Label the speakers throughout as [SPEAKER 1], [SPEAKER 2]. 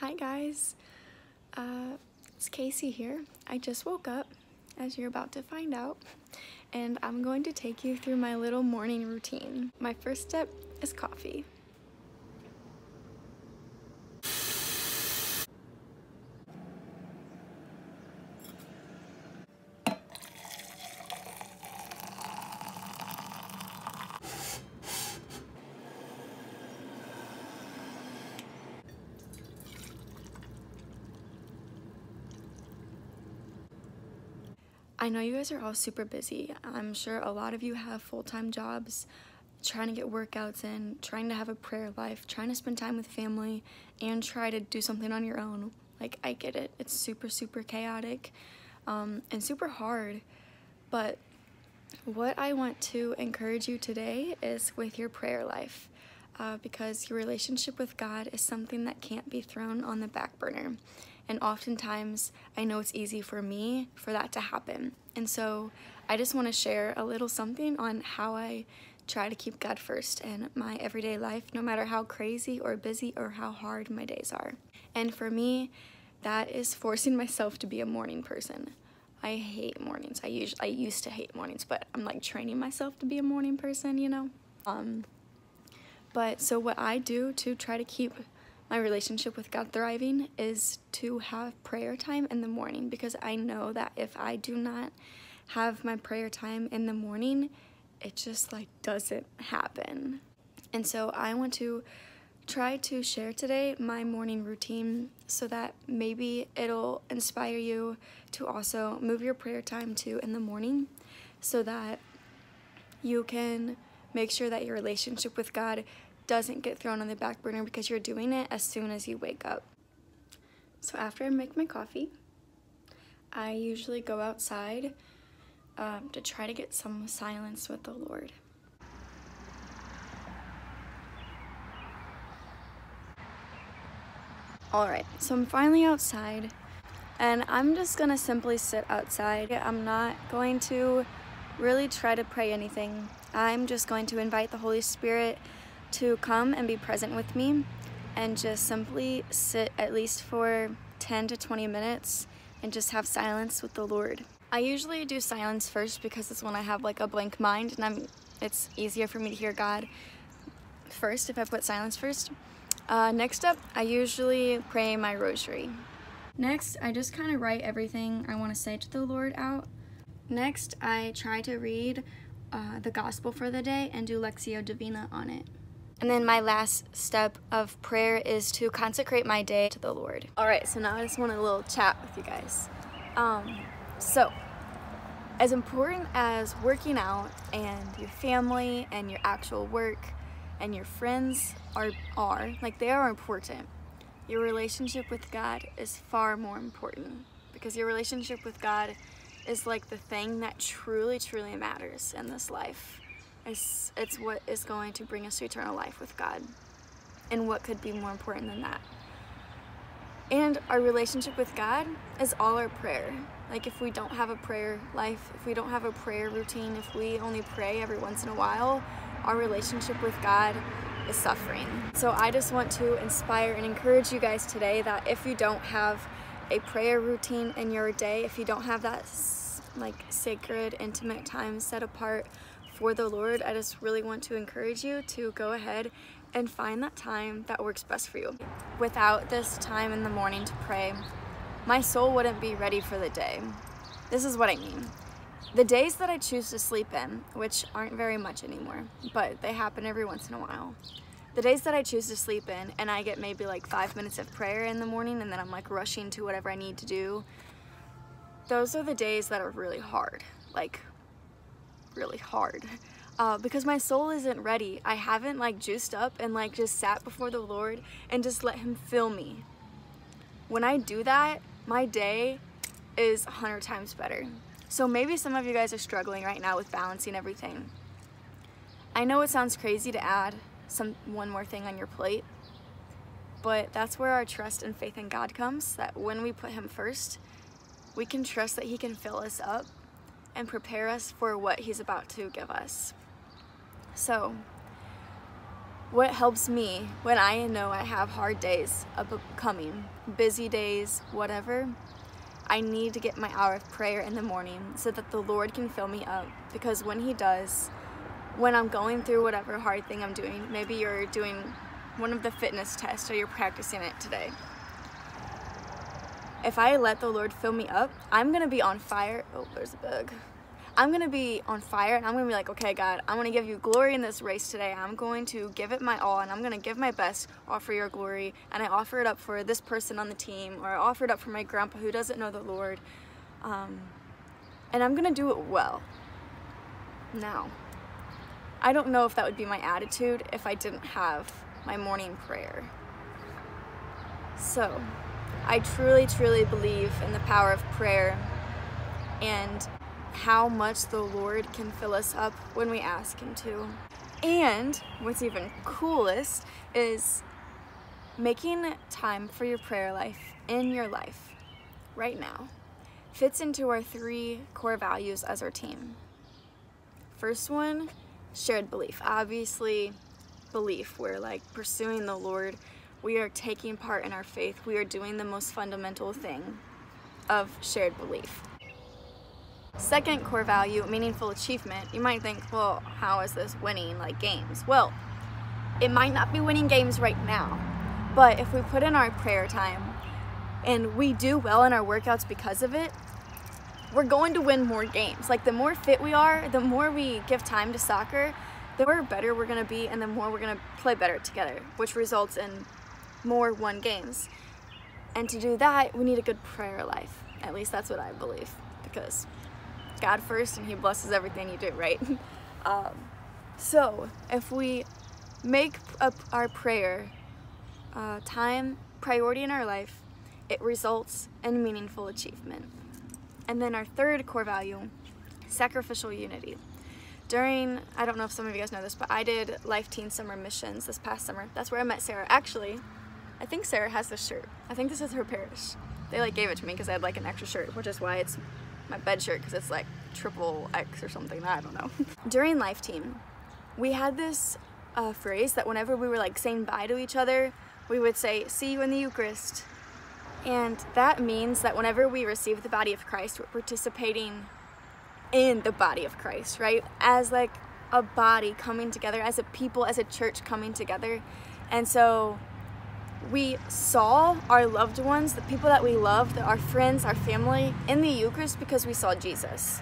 [SPEAKER 1] Hi guys, uh, it's Kasey here. I just woke up, as you're about to find out, and I'm going to take you through my little morning routine. My first step is coffee. I know you guys are all super busy. I'm sure a lot of you have full-time jobs, trying to get workouts in, trying to have a prayer life, trying to spend time with family, and try to do something on your own. Like, I get it. It's super, super chaotic um, and super hard. But what I want to encourage you today is with your prayer life. Uh, because your relationship with God is something that can't be thrown on the back burner. And oftentimes, I know it's easy for me for that to happen. And so I just want to share a little something on how I try to keep God first in my everyday life, no matter how crazy or busy or how hard my days are. And for me, that is forcing myself to be a morning person. I hate mornings. I usually I used to hate mornings, but I'm like training myself to be a morning person, you know. Um but so what I do to try to keep my relationship with God thriving is to have prayer time in the morning because I know that if I do not have my prayer time in the morning, it just like doesn't happen. And so I want to try to share today my morning routine so that maybe it'll inspire you to also move your prayer time to in the morning so that you can make sure that your relationship with God doesn't get thrown on the back burner because you're doing it as soon as you wake up. So after I make my coffee, I usually go outside um, to try to get some silence with the Lord. Alright, so I'm finally outside and I'm just gonna simply sit outside. I'm not going to really try to pray anything. I'm just going to invite the Holy Spirit to come and be present with me and just simply sit at least for 10 to 20 minutes and just have silence with the Lord. I usually do silence first because it's when I have like a blank mind and I'm it's easier for me to hear God first if I put silence first. Uh, next up, I usually pray my rosary. Next, I just kind of write everything I want to say to the Lord out. Next, I try to read uh, the gospel for the day and do Lectio Divina on it. And then my last step of prayer is to consecrate my day to the Lord. All right, so now I just want a little chat with you guys. Um, so, as important as working out and your family and your actual work and your friends are, are like they are important, your relationship with God is far more important because your relationship with God is like the thing that truly, truly matters in this life. It's, it's what is going to bring us to eternal life with God. And what could be more important than that? And our relationship with God is all our prayer. Like if we don't have a prayer life, if we don't have a prayer routine, if we only pray every once in a while, our relationship with God is suffering. So I just want to inspire and encourage you guys today that if you don't have a prayer routine in your day, if you don't have that like sacred, intimate time set apart for the Lord, I just really want to encourage you to go ahead and find that time that works best for you. Without this time in the morning to pray, my soul wouldn't be ready for the day. This is what I mean. The days that I choose to sleep in, which aren't very much anymore, but they happen every once in a while. The days that I choose to sleep in and I get maybe like five minutes of prayer in the morning and then I'm like rushing to whatever I need to do, those are the days that are really hard. Like really hard uh, because my soul isn't ready. I haven't like juiced up and like just sat before the Lord and just let him fill me. When I do that, my day is a hundred times better. So maybe some of you guys are struggling right now with balancing everything. I know it sounds crazy to add some one more thing on your plate, but that's where our trust and faith in God comes, that when we put him first, we can trust that he can fill us up and prepare us for what he's about to give us. So, what helps me when I know I have hard days upcoming, busy days, whatever, I need to get my hour of prayer in the morning so that the Lord can fill me up. Because when He does, when I'm going through whatever hard thing I'm doing, maybe you're doing one of the fitness tests or you're practicing it today. If I let the Lord fill me up, I'm gonna be on fire. Oh, there's a bug. I'm gonna be on fire and I'm gonna be like, okay, God, I'm gonna give you glory in this race today. I'm going to give it my all and I'm gonna give my best, offer your glory. And I offer it up for this person on the team or I offer it up for my grandpa who doesn't know the Lord. Um, and I'm gonna do it well. Now, I don't know if that would be my attitude if I didn't have my morning prayer. So, I truly, truly believe in the power of prayer and how much the Lord can fill us up when we ask Him to. And what's even coolest is making time for your prayer life in your life right now fits into our three core values as our team. First one, shared belief. Obviously, belief. We're like pursuing the Lord. We are taking part in our faith. We are doing the most fundamental thing of shared belief. Second core value, meaningful achievement. You might think, well, how is this winning like games? Well, it might not be winning games right now, but if we put in our prayer time and we do well in our workouts because of it, we're going to win more games. Like the more fit we are, the more we give time to soccer, the better we're gonna be and the more we're gonna play better together, which results in more won games. And to do that, we need a good prayer life. At least that's what I believe, because God first and He blesses everything you do, right? um, so, if we make up our prayer uh, time priority in our life, it results in meaningful achievement. And then our third core value, sacrificial unity. During, I don't know if some of you guys know this, but I did Life Teen Summer Missions this past summer. That's where I met Sarah. Actually, I think Sarah has this shirt. I think this is her parish. They like gave it to me because I had like an extra shirt, which is why it's my bed shirt because it's like triple X or something. I don't know. During Life Teen, we had this uh, phrase that whenever we were like saying bye to each other, we would say, see you in the Eucharist. And that means that whenever we receive the body of Christ, we're participating in the body of Christ, right? As like a body coming together, as a people, as a church coming together. And so we saw our loved ones, the people that we loved, our friends, our family, in the Eucharist because we saw Jesus.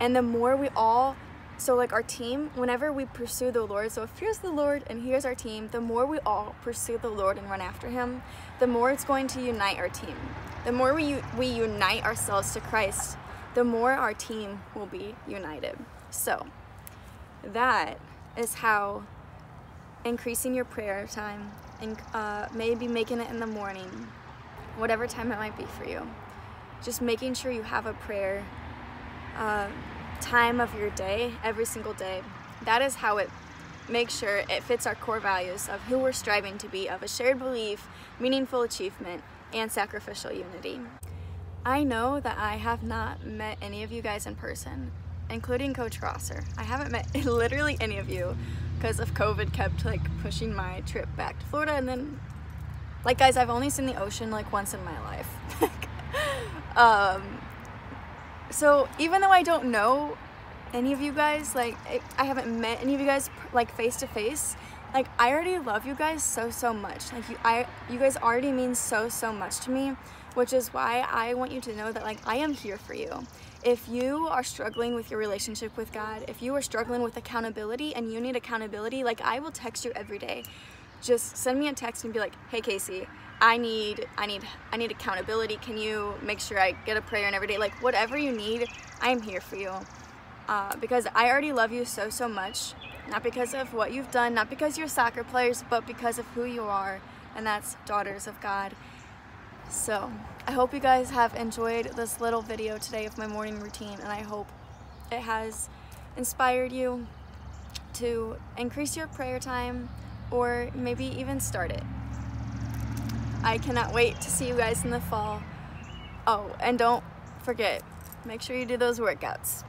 [SPEAKER 1] And the more we all, so like our team, whenever we pursue the Lord, so if here's the Lord and here's our team, the more we all pursue the Lord and run after Him, the more it's going to unite our team. The more we, we unite ourselves to Christ, the more our team will be united. So, that is how increasing your prayer time and uh, maybe making it in the morning, whatever time it might be for you. Just making sure you have a prayer uh, time of your day every single day. That is how it makes sure it fits our core values of who we're striving to be, of a shared belief, meaningful achievement, and sacrificial unity. I know that I have not met any of you guys in person, including Coach Rosser. I haven't met literally any of you because of COVID kept like pushing my trip back to Florida and then like guys I've only seen the ocean like once in my life. Um, so even though I don't know any of you guys like I haven't met any of you guys like face to face like I already love you guys so so much like you I you guys already mean so so much to me which is why I want you to know that like I am here for you if you are struggling with your relationship with God, if you are struggling with accountability and you need accountability, like I will text you every day. Just send me a text and be like, "Hey Kasey, I need I need I need accountability. Can you make sure I get a prayer in every day? Like whatever you need, I am here for you. Uh, because I already love you so so much. Not because of what you've done, not because you're soccer players, but because of who you are, and that's daughters of God. So I hope you guys have enjoyed this little video today of my morning routine and I hope it has inspired you to increase your prayer time or maybe even start it. I cannot wait to see you guys in the fall. Oh, and don't forget, make sure you do those workouts.